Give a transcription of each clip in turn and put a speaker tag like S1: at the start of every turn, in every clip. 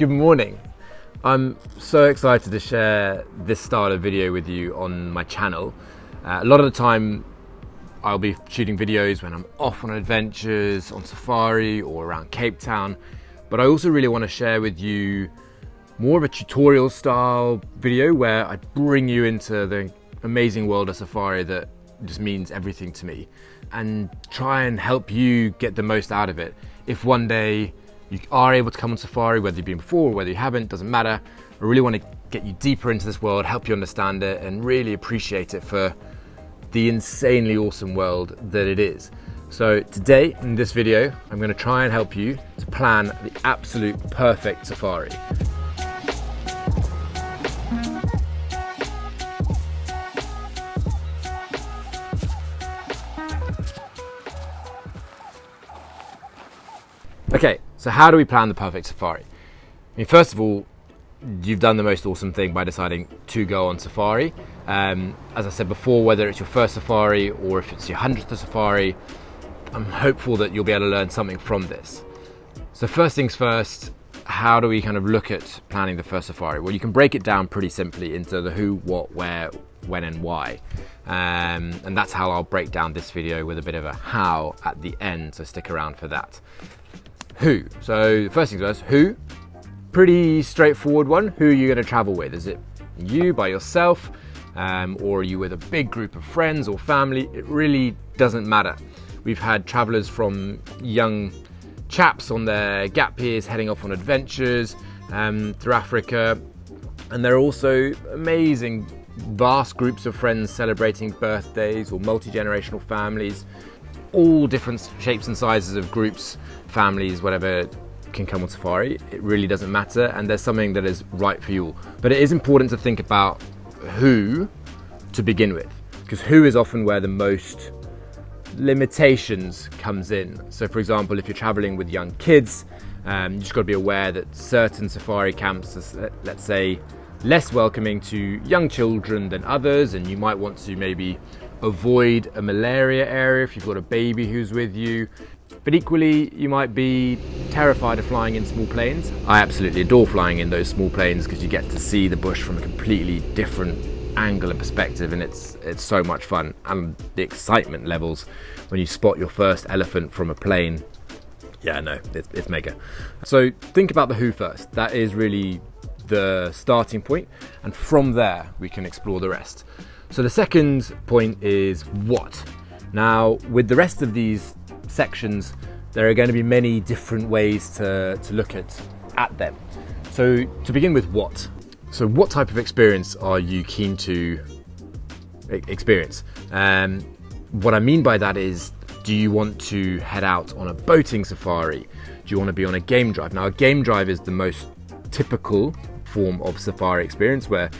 S1: Good morning. I'm so excited to share this style of video with you on my channel. Uh, a lot of the time I'll be shooting videos when I'm off on adventures, on safari or around Cape Town, but I also really want to share with you more of a tutorial style video where I bring you into the amazing world of safari that just means everything to me and try and help you get the most out of it. If one day you are able to come on safari, whether you've been before or whether you haven't, doesn't matter. I really want to get you deeper into this world, help you understand it, and really appreciate it for the insanely awesome world that it is. So today, in this video, I'm going to try and help you to plan the absolute perfect safari. Okay, so how do we plan the perfect safari? I mean, first of all, you've done the most awesome thing by deciding to go on safari. Um, as I said before, whether it's your first safari or if it's your hundredth safari, I'm hopeful that you'll be able to learn something from this. So first things first, how do we kind of look at planning the first safari? Well, you can break it down pretty simply into the who, what, where, when and why. Um, and that's how I'll break down this video with a bit of a how at the end, so stick around for that who. So first things first, who? Pretty straightforward one. Who are you going to travel with? Is it you by yourself, um, or are you with a big group of friends or family? It really doesn't matter. We've had travelers from young chaps on their gap years heading off on adventures um, through Africa, and there are also amazing, vast groups of friends celebrating birthdays or multi generational families all different shapes and sizes of groups, families, whatever can come on safari. It really doesn't matter, and there's something that is right for you all. But it is important to think about who to begin with, because who is often where the most limitations comes in. So, for example, if you're traveling with young kids, um, you just got to be aware that certain safari camps, are, let's say, less welcoming to young children than others, and you might want to maybe avoid a malaria area if you've got a baby who's with you. But equally, you might be terrified of flying in small planes. I absolutely adore flying in those small planes because you get to see the bush from a completely different angle and perspective and it's it's so much fun and the excitement levels when you spot your first elephant from a plane yeah no it's, it's mega so think about the who first that is really the starting point and from there we can explore the rest so the second point is what. Now, with the rest of these sections, there are going to be many different ways to, to look at, at them. So to begin with what? So what type of experience are you keen to experience? Um, what I mean by that is, do you want to head out on a boating safari? Do you want to be on a game drive? Now, a game drive is the most typical form of safari experience where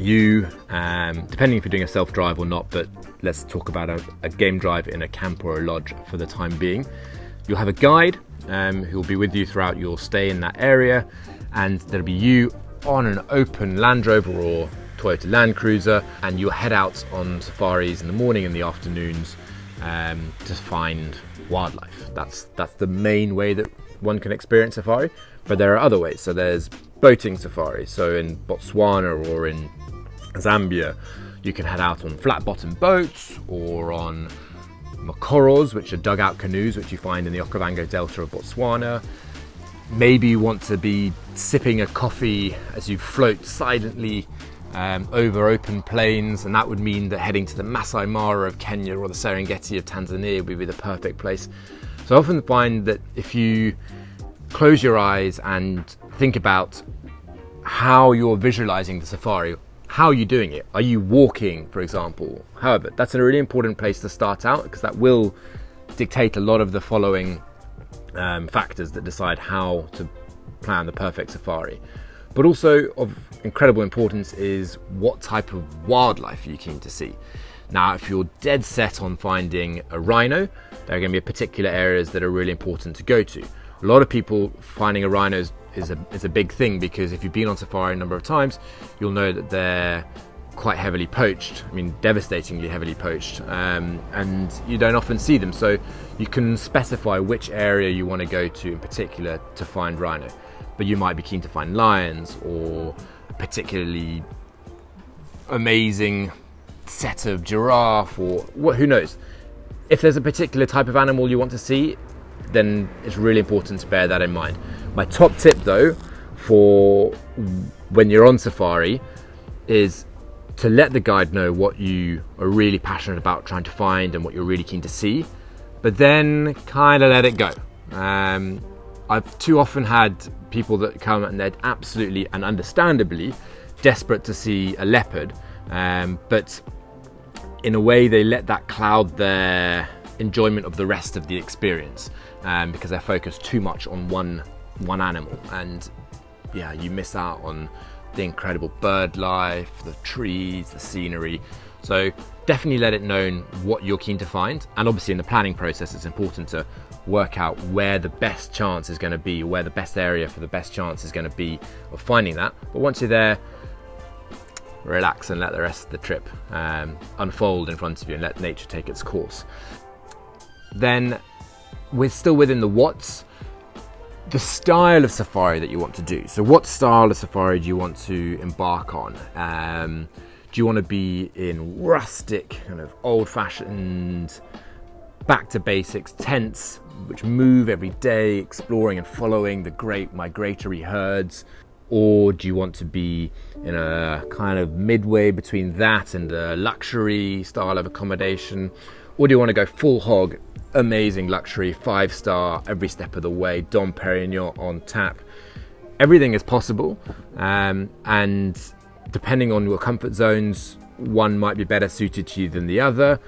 S1: you, um, depending if you're doing a self drive or not, but let's talk about a, a, game drive in a camp or a lodge for the time being. You'll have a guide um, who will be with you throughout your stay in that area, and there'll be you on an open Land Rover or Toyota Land Cruiser, and you'll head out on safaris in the morning and the afternoons um, to find wildlife. That's that's the main way that one can experience safari, but there are other ways. So there's boating safari. So in Botswana or in Zambia, you can head out on flat bottom boats or on makoros, which are dugout canoes, which you find in the Okavango Delta of Botswana. Maybe you want to be sipping a coffee as you float silently um, over open plains, and that would mean that heading to the Masai Mara of Kenya or the Serengeti of Tanzania would be the perfect place. So I often find that if you close your eyes and think about how you're visualizing the safari, how are you doing it? Are you walking, for example? However, that's a really important place to start out because that will dictate a lot of the following um, factors that decide how to plan the perfect safari. But also of incredible importance is what type of wildlife are you keen to see. Now, if you're dead set on finding a rhino, there are going to be particular areas that are really important to go to. A lot of people finding a rhino is is a, is a big thing because if you've been on safari a number of times, you'll know that they're quite heavily poached. I mean, devastatingly heavily poached, um, and you don't often see them. So you can specify which area you want to go to in particular to find rhino. but you might be keen to find lions or particularly amazing set of giraffe or what, who knows. If there's a particular type of animal you want to see, then it's really important to bear that in mind. My top tip though for when you're on safari is to let the guide know what you are really passionate about trying to find and what you're really keen to see, but then kind of let it go. Um, I've too often had people that come and they're absolutely and understandably desperate to see a leopard, um, but in a way they let that cloud their enjoyment of the rest of the experience um, because they're focused too much on one one animal. And yeah you miss out on the incredible bird life the trees the scenery. So definitely let it known what you're keen to find. And obviously in the planning process it's important to work out where the best chance is going to be where the best area for the best chance is going to be of finding that. But once you're there relax and let the rest of the trip um, unfold in front of you and let nature take its course. Then we're still within the what's, the style of safari that you want to do. So what style of safari do you want to embark on? Um, do you want to be in rustic, kind of old fashioned, back to basics tents, which move every day, exploring and following the great migratory herds? or do you want to be in a kind of midway between that and a luxury style of accommodation or do you want to go full hog? Amazing luxury five star every step of the way dom perignon on tap. Everything is possible um, and depending on your comfort zones one might be better suited to you than the other.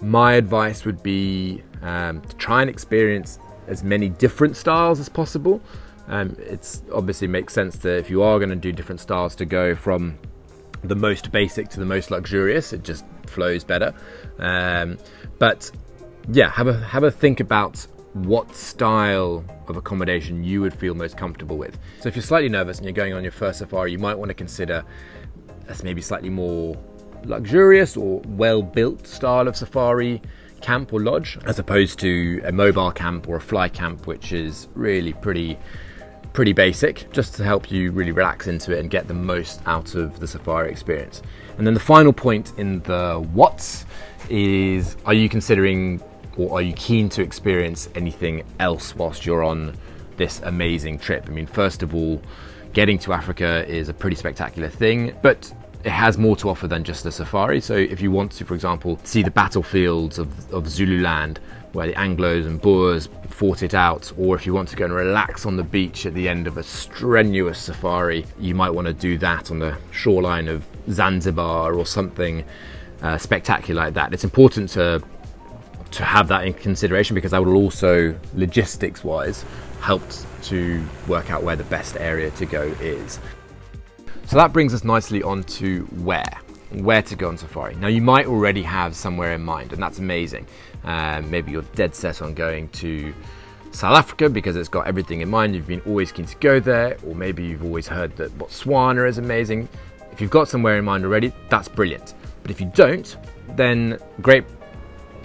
S1: My advice would be um, to try and experience as many different styles as possible. Um, it's obviously makes sense that if you are going to do different styles to go from the most basic to the most luxurious, it just flows better. Um, but yeah, have a have a think about what style of accommodation you would feel most comfortable with. So if you're slightly nervous and you're going on your first safari, you might want to consider a maybe slightly more luxurious or well-built style of safari camp or lodge as opposed to a mobile camp or a fly camp which is really pretty pretty basic, just to help you really relax into it and get the most out of the Safari experience. And then the final point in the what's is are you considering or are you keen to experience anything else whilst you're on this amazing trip? I mean, first of all, getting to Africa is a pretty spectacular thing, but it has more to offer than just a safari. So if you want to, for example, see the battlefields of, of Zululand, where the Anglos and Boers fought it out, or if you want to go and relax on the beach at the end of a strenuous safari, you might want to do that on the shoreline of Zanzibar or something uh, spectacular like that. It's important to to have that in consideration because that will also, logistics wise, help to work out where the best area to go is. So that brings us nicely on to where where to go on safari. Now you might already have somewhere in mind and that's amazing. Um, maybe you're dead set on going to South Africa because it's got everything in mind. You've been always keen to go there, or maybe you've always heard that Botswana is amazing. If you've got somewhere in mind already, that's brilliant. But if you don't, then great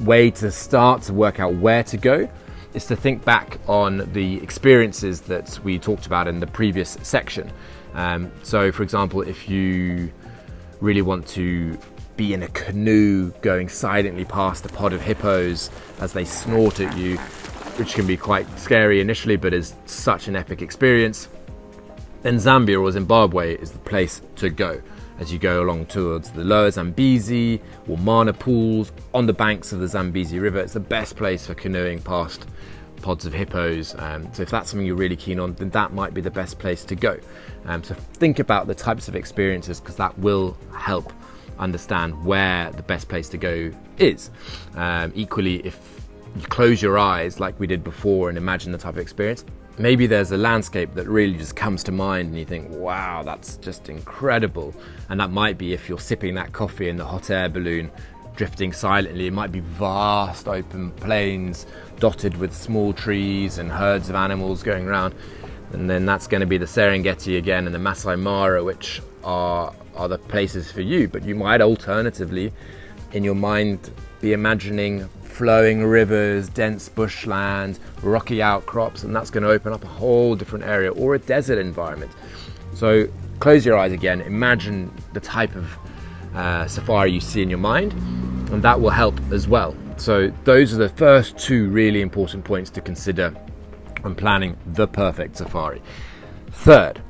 S1: way to start to work out where to go is to think back on the experiences that we talked about in the previous section. Um, so, for example, if you really want to be in a canoe going silently past a pod of hippos as they snort at you, which can be quite scary initially, but is such an epic experience, then Zambia or Zimbabwe is the place to go as you go along towards the lower Zambezi or Mana pools on the banks of the Zambezi River. It's the best place for canoeing past pods of hippos. Um, so if that's something you're really keen on, then that might be the best place to go. Um, so think about the types of experiences because that will help understand where the best place to go is. Um, equally, if you close your eyes like we did before and imagine the type of experience, maybe there's a landscape that really just comes to mind and you think, wow, that's just incredible. And that might be if you're sipping that coffee in the hot air balloon, drifting silently, it might be vast open plains dotted with small trees and herds of animals going around. And then that's going to be the Serengeti again and the Masai Mara, which are are the places for you. But you might alternatively, in your mind, be imagining flowing rivers, dense bushland, rocky outcrops, and that's going to open up a whole different area or a desert environment. So close your eyes again, imagine the type of uh, safari you see in your mind, and that will help as well. So those are the first two really important points to consider when planning the perfect safari. Third,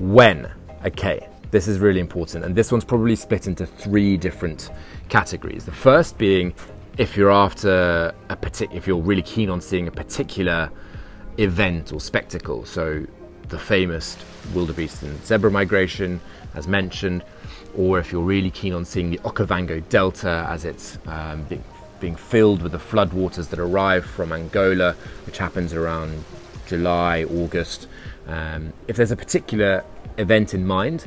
S1: when. Okay, this is really important, and this one's probably split into three different categories. The first being if you're after a particular, if you're really keen on seeing a particular event or spectacle. So the famous wildebeest and zebra migration, as mentioned, or if you're really keen on seeing the Okavango Delta as it's um, being, being filled with the floodwaters that arrive from Angola, which happens around July, August. Um, if there's a particular event in mind,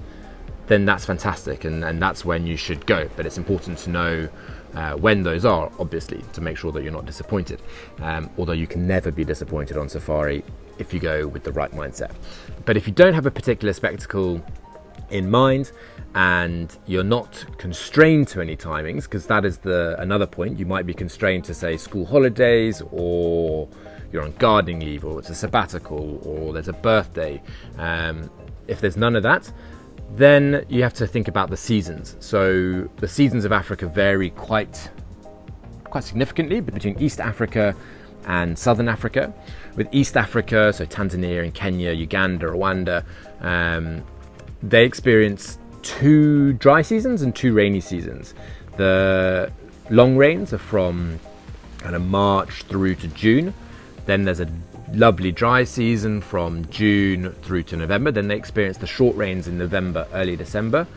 S1: then that's fantastic, and, and that's when you should go. But it's important to know uh, when those are, obviously, to make sure that you're not disappointed. Um, although you can never be disappointed on safari if you go with the right mindset. But if you don't have a particular spectacle in mind and you're not constrained to any timings, because that is the another point, you might be constrained to say school holidays or you're on gardening leave or it's a sabbatical or there's a birthday. Um, if there's none of that, then you have to think about the seasons. So the seasons of Africa vary quite quite significantly between East Africa and Southern Africa. With East Africa, so Tanzania and Kenya, Uganda, Rwanda, um, they experience two dry seasons and two rainy seasons. The long rains are from kind of March through to June. Then there's a lovely dry season from June through to November. Then they experience the short rains in November, early December.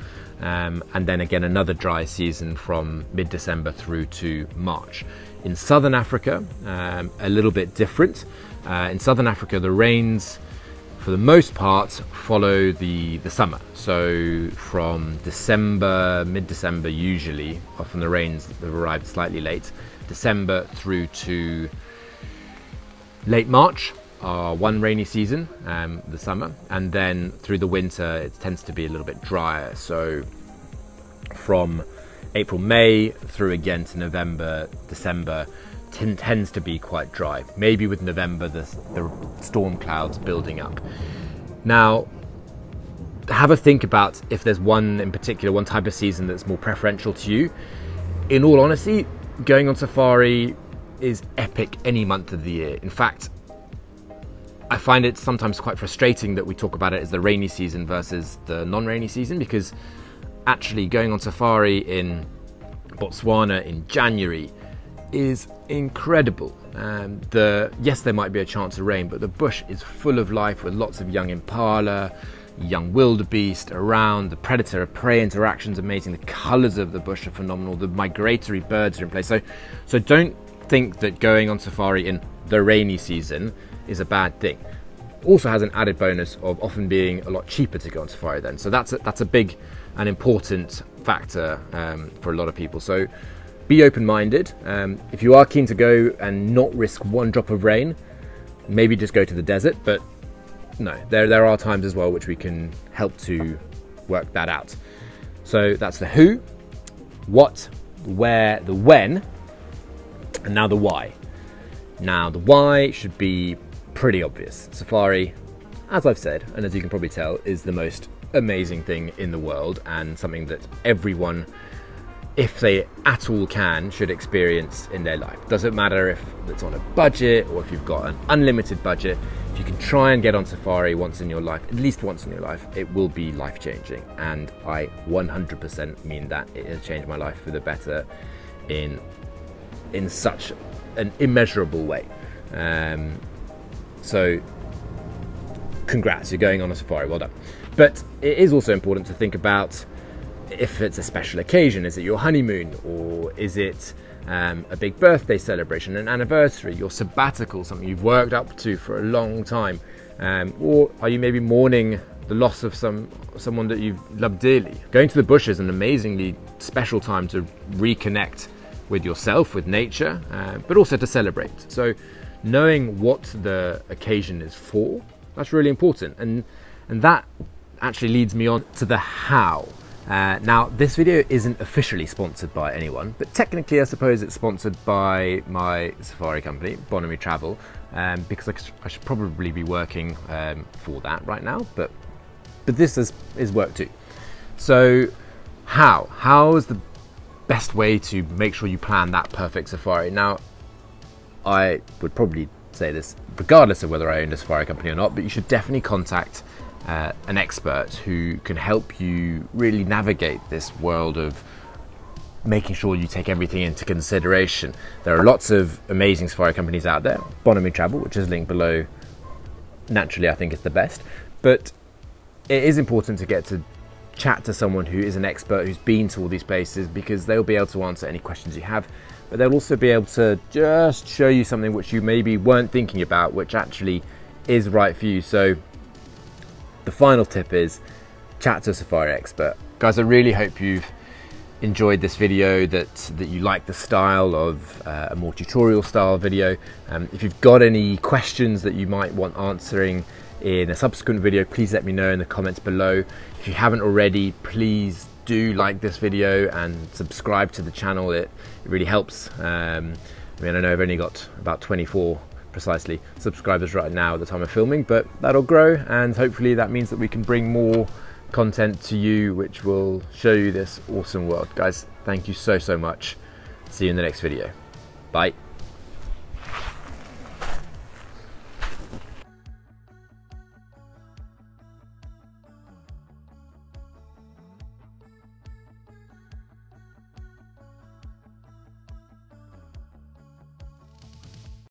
S1: Um, and then again another dry season from mid December through to March. In southern Africa, um, a little bit different. Uh, in southern Africa, the rains, for the most part, follow the, the summer. So from December, mid December, usually, often the rains have arrived slightly late, December through to late March are one rainy season, um, the summer, and then through the winter it tends to be a little bit drier. So from April, May through again to November, December t- tends to be quite dry. Maybe with November the, the storm clouds building up. Now, have a think about if there's one in particular, one type of season that's more preferential to you. In all honesty, going on safari is epic any month of the year. In fact, I find it sometimes quite frustrating that we talk about it as the rainy season versus the non rainy season because actually going on safari in Botswana in January is incredible. Um, the yes, there might be a chance of rain, but the bush is full of life with lots of young impala, young wildebeest around. The predator prey interactions amazing. The colours of the bush are phenomenal. The migratory birds are in place. So, so don't think that going on safari in the rainy season is a bad thing. Also has an added bonus of often being a lot cheaper to go on safari then. So that's a, that's a big and important factor um, for a lot of people. So be open-minded. Um, if you are keen to go and not risk one drop of rain, maybe just go to the desert. But no, there there are times as well which we can help to work that out. So that's the who, what, where, the when, and now the why. Now the why should be pretty obvious. Safari, as I've said, and as you can probably tell, is the most amazing thing in the world and something that everyone, if they at all can, should experience in their life. Doesn't matter if it's on a budget or if you've got an unlimited budget, if you can try and get on safari once in your life, at least once in your life, it will be life changing. And I 100% mean that. It has changed my life for the better in in such an immeasurable way. Um, so, congrats, you're going on a safari, well done. But it is also important to think about if it's a special occasion. Is it your honeymoon or is it um, a big birthday celebration, an anniversary, your sabbatical, something you've worked up to for a long time? Um, or are you maybe mourning the loss of some someone that you've loved dearly? Going to the bush is an amazingly special time to reconnect with yourself, with nature, uh, but also to celebrate. So, knowing what the occasion is for, that's really important. And, and that actually leads me on to the how. Uh, now, this video isn't officially sponsored by anyone, but technically, I suppose it's sponsored by my safari company, Bonamy Travel, um, because I, I, should probably be working um, for that right now, but but this is, is work too. So, how? How is the best way to make sure you plan that perfect safari? Now, I would probably say this regardless of whether I own a safari company or not, but you should definitely contact uh, an expert who can help you really navigate this world of making sure you take everything into consideration. There are lots of amazing safari companies out there. Bonamy Travel, which is linked below, naturally I think is the best. But it is important to get to chat to someone who is an expert who's been to all these places because they'll be able to answer any questions you have but they'll also be able to just show you something which you maybe weren't thinking about which actually is right for you so final tip is chat to a safari expert guys i really hope you've enjoyed this video that that you like the style of uh, a more tutorial style video um, if you've got any questions that you might want answering in a subsequent video, please let me know in the comments below. If you haven't already, please do like this video and subscribe to the channel. It, it really helps. Um, I mean, I know I've only got about 24 precisely subscribers right now at the time of filming, but that'll grow and hopefully that means that we can bring more content to you which will show you this awesome world. Guys, thank you so, so much. See you in the next video. Bye.